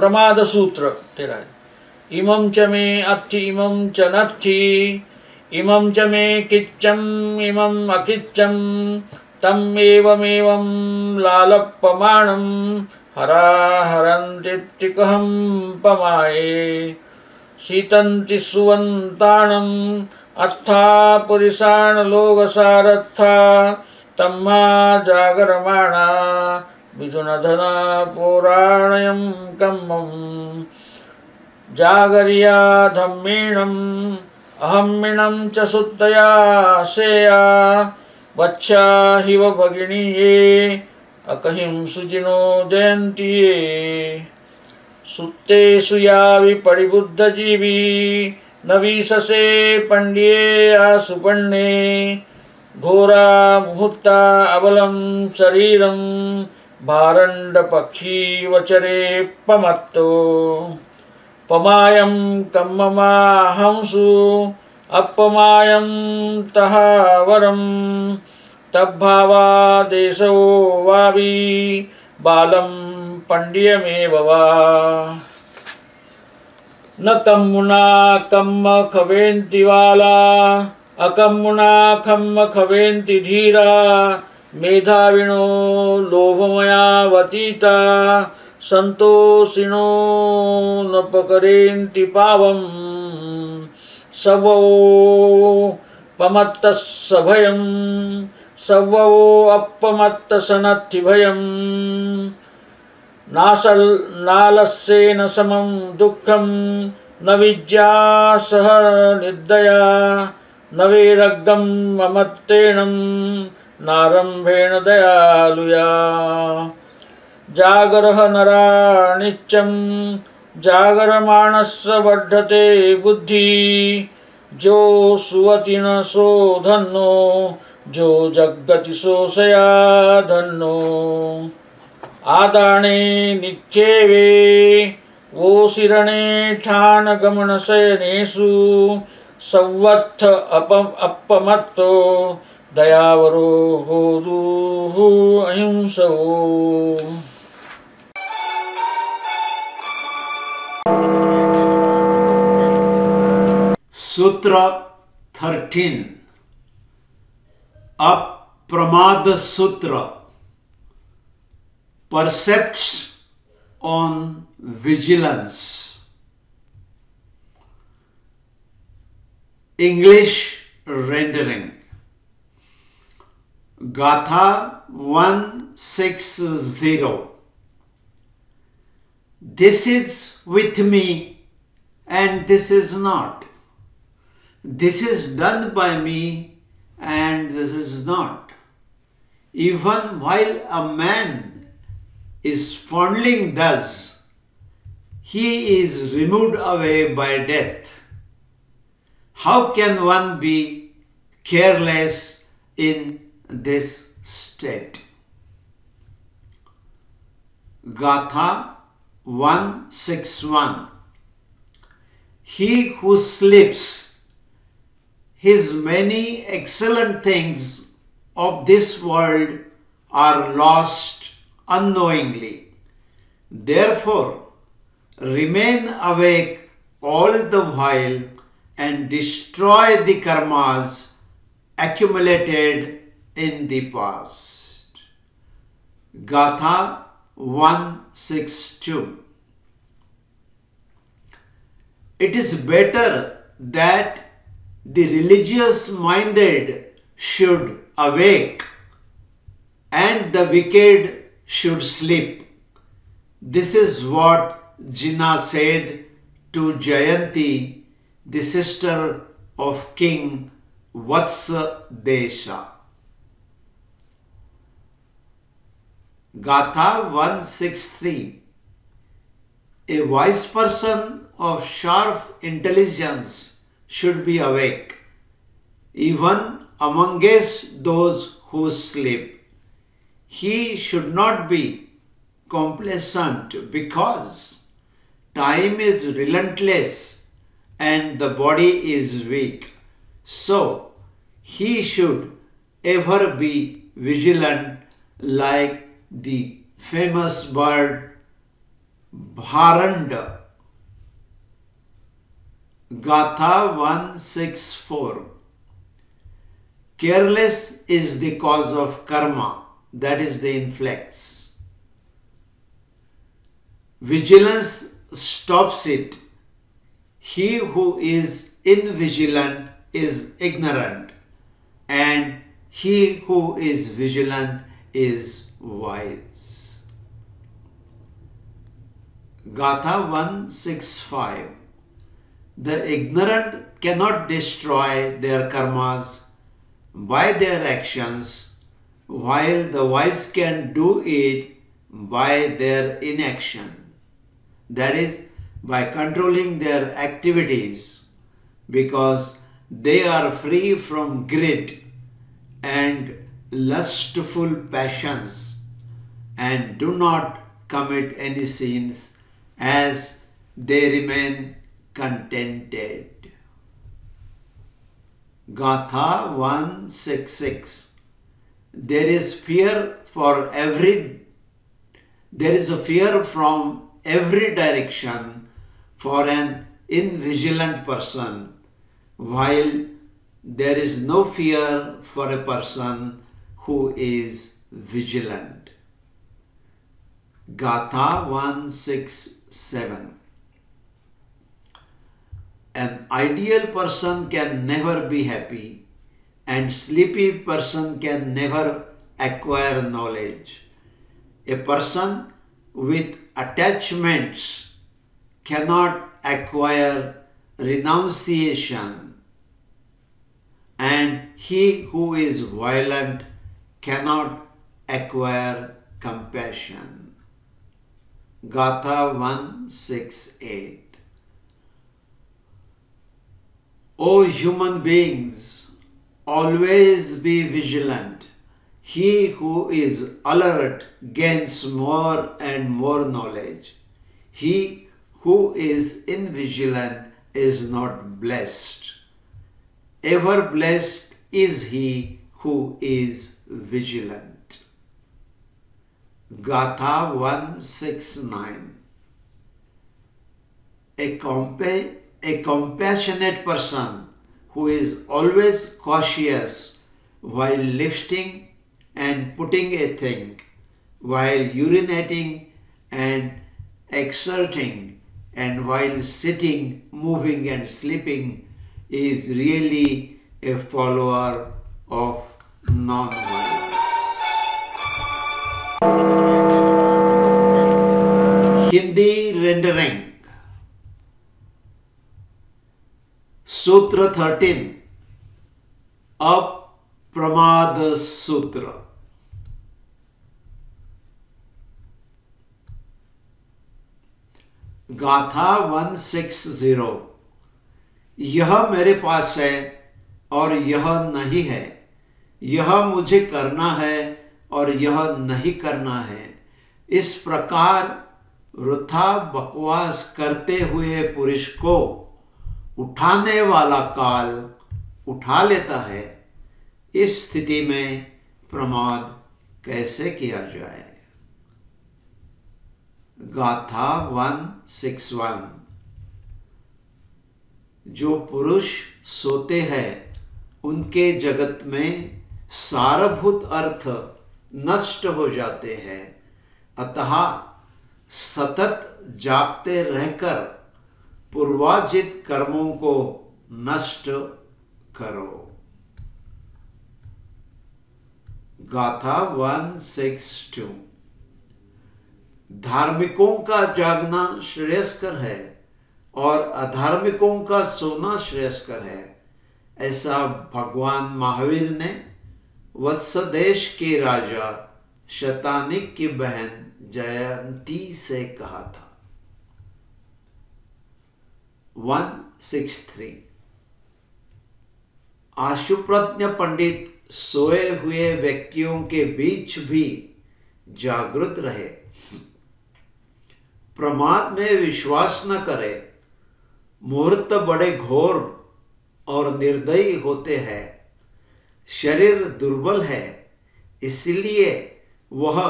अप्रमाद सूत्र तेरा इमं च मे अत्थि इमं च नत्थि इमं च मे किच्चम् इमम् अकिच्चम्, तम् एवमेवं लालप्पमाणं हराहरन्तीत्यकहं पमाये। शीतन्ति सुवन्ताणम्, अत्था पुरिसाणलोकसारत्था तम्मा जागरमाणा मिथुनधना पौराणयं कम्मम् जागर्या अहम्मिणं च सुया सेया वत्स्याहिव भगिनीये अकहिं सुजिनो जयन्ती सुप्तेषु या परिबुद्धजीवी नवीससे पण्ड्ये आसुपण्णे घोरा मुहूर्ता अबलं शरीरम् भारण्डपक्षीवचरे पमत्तो पमायं कम्ममाहंसु अपमायं तः वरं तद्भावादेशो वावि बालं पण्ड्यमेव वा। न कम्मुना कम्म खवेन्ति वाला अकम्मुना खम्म खवेन्ति धीरा मेधाविणो लोभमयावतीता सन्तोषिणो न पकरेन्ति पावम्। सवो पमत्तः सभयं सवो अपमत्तसनत्थिभयम् नासल नालस्येन समं दुःखं न विद्या सह निर्दया न वैरग्गं ममत्तेणं नारम्भेण दयालुया। जागरः नराणित्यं जागरमाणस्य वर्धते बुद्धि। जो सुवति न सो धन्नो, जो जगति सोषया धन्नो। आदाणे निक्षेवे वो शिरणे ठाणगमनशयनेषु संवत्थ अपम अपमत्तो। दयावरो हो दू अहिंसो सूत्र थर्टीन। अप्रमाद सूत्र। Precept on vigilance English rendering Gatha 160 This is with me and this is not. This is done by me and this is not. Even while a man is fondling thus, he is removed away by death. How can one be careless in this state? Gatha 161 He who sleeps his many excellent things of this world are lost unknowingly. Therefore, remain awake all the while and destroy the karmas accumulated in the past. Gatha 162 It is better that the religious minded should awake and the wicked should sleep. This is what Jinnah said to Jayanti, the sister of King Vatsa Desha. Gatha 163 A wise person of sharp intelligence should be awake, even amongst those who sleep. He should not be complacent because time is relentless and the body is weak. So, he should ever be vigilant like the famous bird Bharand. Gatha 164. Careless is the cause of karma, that is the inflex. Vigilance stops it. He who is invigilant is ignorant, and he who is vigilant is wise. Gatha 165 The ignorant cannot destroy their karmas by their actions, while the wise can do it by their inaction. That is, by controlling their activities, because they are free from greed and lustful passions and do not commit any sins as they remain contented. Gatha 166 There is fear for every there is a fear from every direction for an invigilant person while there is no fear for a person who is vigilant. Gatha 167 An ideal person can never be happy, and sleepy person can never acquire knowledge. A person with attachments cannot acquire renunciation, and he who is violent cannot acquire compassion. Gatha 168 O human beings, always be vigilant. He who is alert gains more and more knowledge. He who is invigilant is not blessed. Ever blessed is he who is vigilant. Gatha 169 A compa- a compassionate person who is always cautious while lifting and putting a thing, while urinating and exerting, and while sitting, moving, and sleeping is really a follower of non-violence. Hindi rendering. सूत्र thirteen अप्रमाद सूत्र गाथा one six zero यह मेरे पास है और यह नहीं है। यह मुझे करना है और यह नहीं करना है। इस प्रकार वृथा बकवास करते हुए पुरुष को उठाने वाला काल उठा लेता है। इस स्थिति में प्रमाद कैसे किया जाए? गाथा वन सिक्स वन। जो पुरुष सोते हैं, उनके जगत में सारभूत अर्थ नष्ट हो जाते हैं। अतः सतत जागते रहकर पूर्वाजित कर्मों को नष्ट करो। गाथा वन सिक्स टू। धार्मिकों का जागना श्रेयस्कर है और अधार्मिकों का सोना श्रेयस्कर है। ऐसा भगवान महावीर ने वत्सदेश के राजा शतानिक की बहन जयंती से कहा था। 163 आशुप्रज्ञ पंडित सोए हुए व्यक्तियों के बीच भी जागृत रहे। प्रमाद में विश्वास न करे मुहूर्त बड़े घोर और निर्दयी होते हैं। शरीर दुर्बल है, इसलिए वह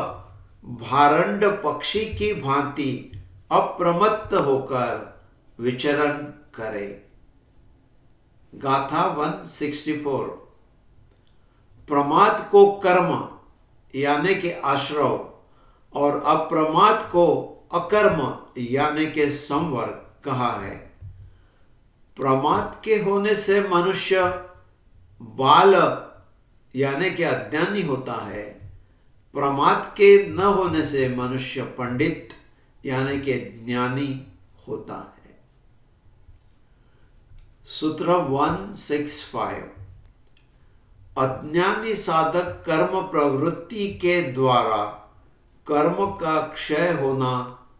भारंड पक्षी की भांति अप्रमत्त होकर विचरण करे। गाथा 164 प्रमाद को कर्म, यानी के आश्रव, और अप्रमाद को अकर्म, यानी के संवर कहा है। प्रमाद के होने से मनुष्य बाल यानी कि अज्ञानी होता है प्रमाद के न होने से मनुष्य पंडित यानी के ज्ञानी होता है। सूत्र वन सिक्स फाइव अज्ञानी साधक कर्म प्रवृत्ति के द्वारा कर्म का क्षय होना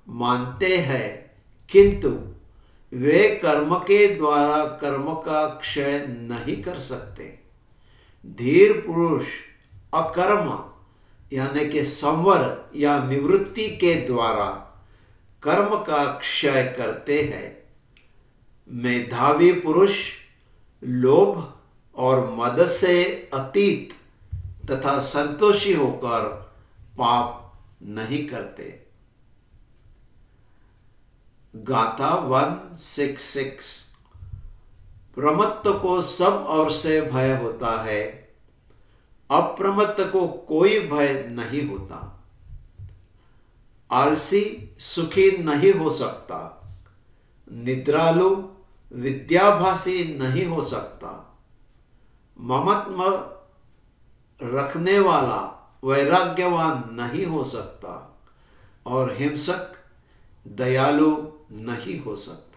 मानते हैं, किंतु वे कर्म के द्वारा कर्म का क्षय नहीं कर सकते। धीर पुरुष, अकर्म, यानी कि संवर या निवृत्ति के द्वारा कर्म का क्षय करते हैं। मेधावी पुरुष, लोभ और मद से अतीत तथा संतोषी होकर पाप नहीं करते। गाथा वन सिक्स सिक्स। प्रमत्त को सब और से भय होता है, अप्रमत्त को कोई भय नहीं होता। आलसी सुखी नहीं हो सकता, निद्रालु विद्याभासी नहीं हो सकता। ममत्म रखने वाला, वैराग्यवान नहीं हो सकता, और हिंसक, दयालु नहीं हो सकता।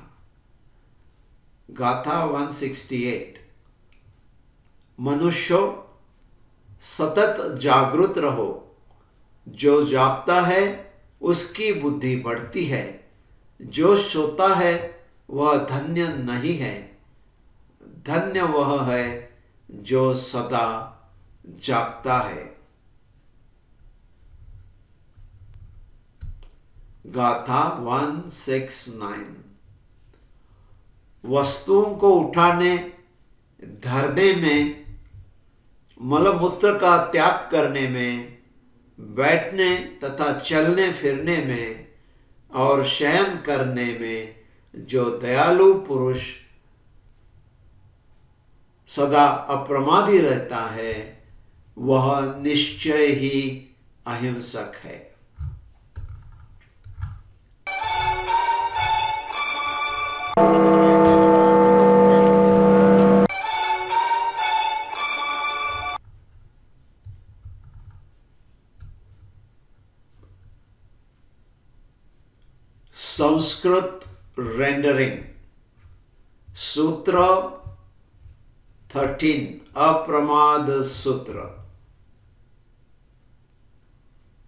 गाथा 168 मनुष्य सतत जागृत रहो। जो जागता है, उसकी बुद्धि बढ़ती है। जो सोता है, वह धन्य नहीं है। धन्य वह है, जो सदा जागता है। गाथा वन सिक्स नाइन वस्तुओं को उठाने, धरने में, मलमूत्र का त्याग करने में, बैठने तथा चलने फिरने में और शयन करने में जो दयालु पुरुष सदा अप्रमादी रहता है, वह निश्चय ही अहिंसक है। संस्कृत रेंडरिंग सूत्र थर्टीन अप्रमाद सूत्र.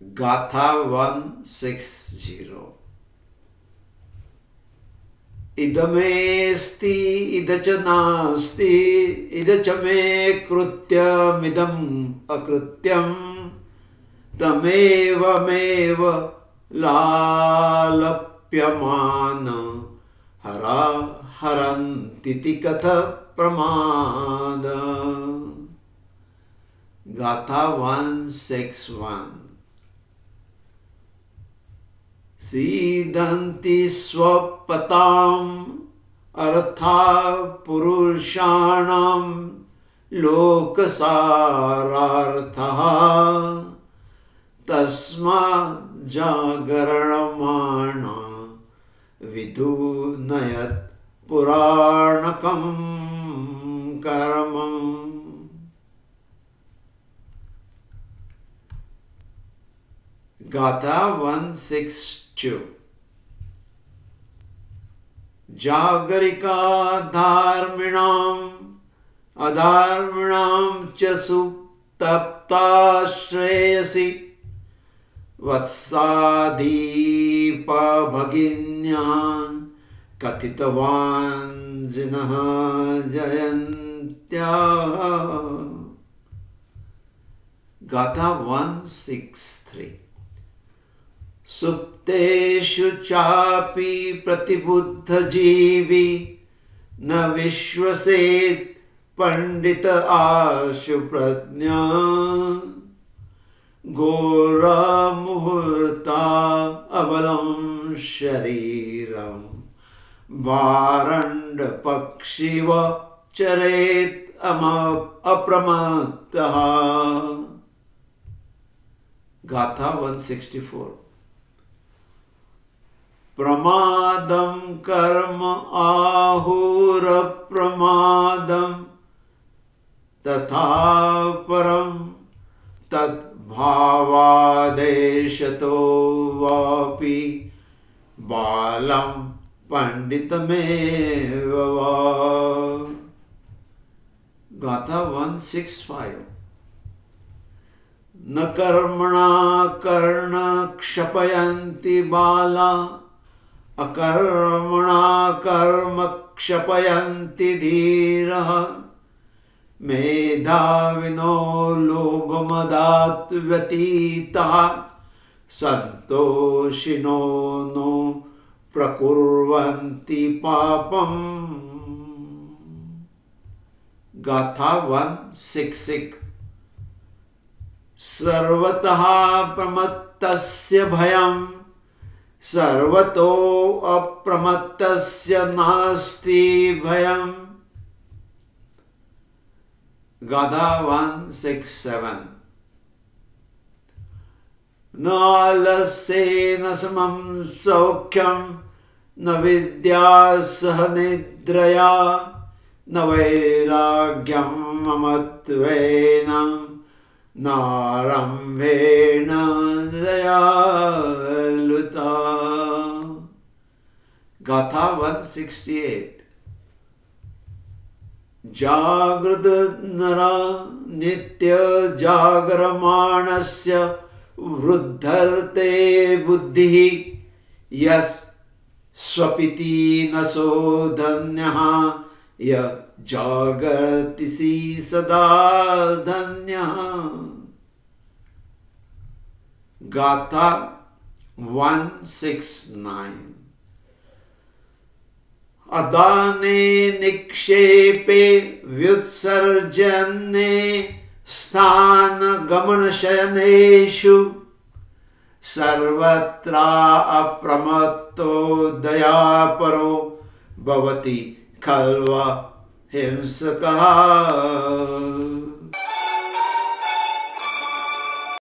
गाथा वन सिक्स ज़ीरो. इदमेस्ति इद च नास्ति इद च मे कृत्यमिदम् अकृत्यम्, तमेवमेव लालप्यमान हरा हरन्तीति कथ प्रमाद गाथा वन सिक्स वन। सीदन्ति स्वपताम्, अर्था पुरुषाणां लोकसारार्थः। तस्मा जागरणमाण। विधुनयत् पुराणकं कर्मम्। गाथा वन सिक्स टू जागरिका धार्मिणाम् अधार्मिणां च सुप्तप्ता श्रेयसि वत्सादीपभगिन्यान् कथितवान् जिनः जयन्त्या। गाथा वन सिक्स थ्री सुप्तेषु चापि प्रतिबुद्धजीवी न विश्वसेत् पंडित आशु प्रज्ञा घोरमुहूर्ता अबलं शरीरम् वारण्डपक्षिव चरेत् अप्रमत्तः। गाथा 164 प्रमादं कर्म आहुरप्रमादम् तथा परं तद्भावादेशतो वापि बालं पण्डितमेव वा। गाथा वन सिक्स फाइव न कर्मणा कर्ण क्षपयन्ति बाला, अकर्मणा कर्म क्षपयन्ति धीरः। मेधाविनो लोभमदात् व्यतीता सन्तोषिनो नो प्रकुर्वन्ति पापम्। गाथा वन सिक्स सिक्स सर्वतः प्रमत्तस्य भयम्। सर्वतो अप्रमत्तस्य नास्ति भयम्। Gatha 167 Na alasse na samam saukyam na vidya sahanidraya na vairagyam amatvena na ramvena dayaluta Gatha 168 जागृद नरा नित्यजागरमाणस्य वृद्धर्ते बुद्धिः यस्वपिति न सो धन्य य जागर्तिसि सदा धन्य। गाथा 169 अदाने निक्षेपे व्युत्सर्जन्ये स्थान गमन शयनेषु सर्वत्रा अप्रमत्तो दयापरो भवति खल्व हिंसकः